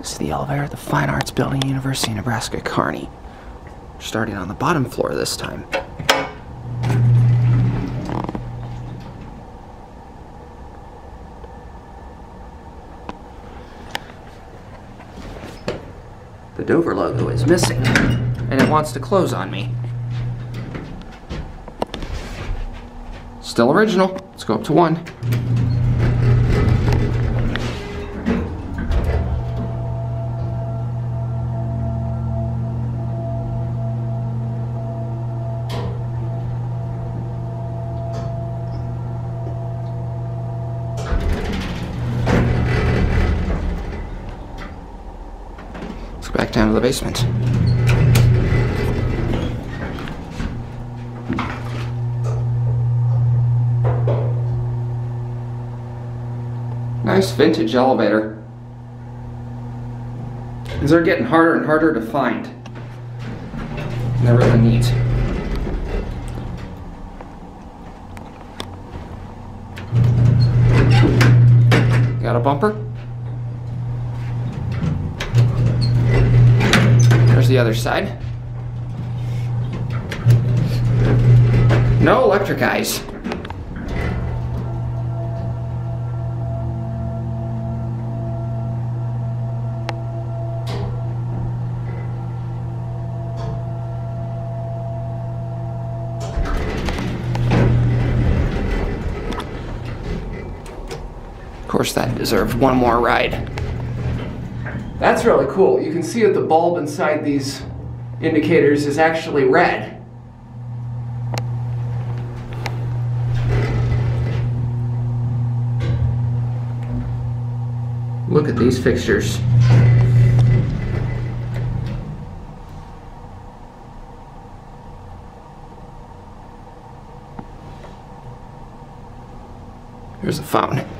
This is the elevator at the Fine Arts Building, University of Nebraska, Kearney. Starting on the bottom floor this time. The Dover logo is missing, and it wants to close on me. Still original. Let's go up to one. Go back down to the basement. Nice vintage elevator. These are getting harder and harder to find. They're really neat. Got a bumper? The other side. No electric eyes. Of course, that deserved one more ride. That's really cool. You can see that the bulb inside these indicators is actually red. Look at these fixtures. Here's a phone.